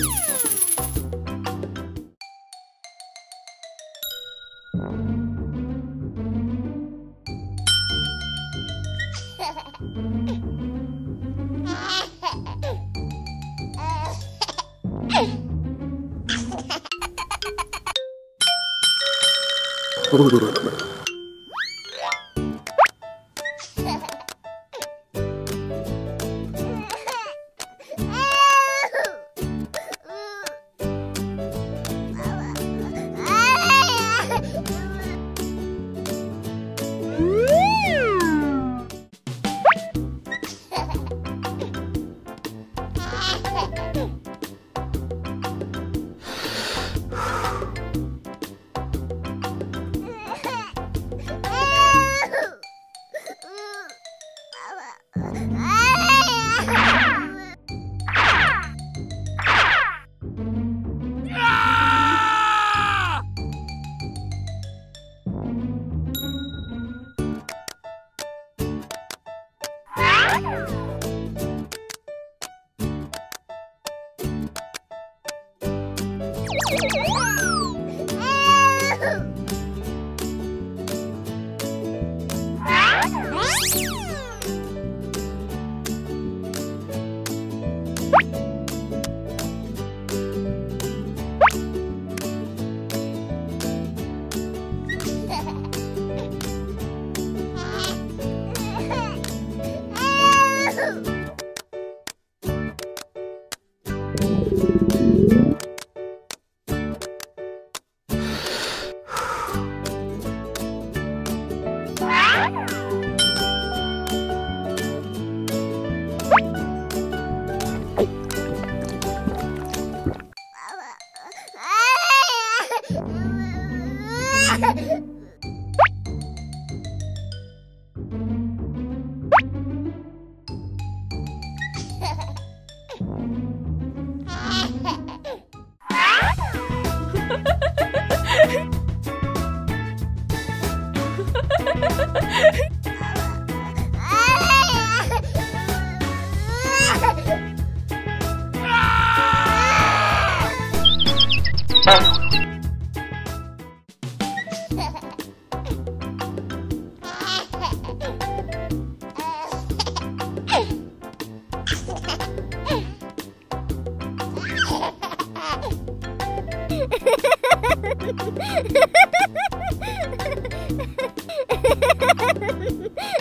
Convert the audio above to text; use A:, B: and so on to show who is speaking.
A: Hold on. Ha ha! Ha ha ha ha!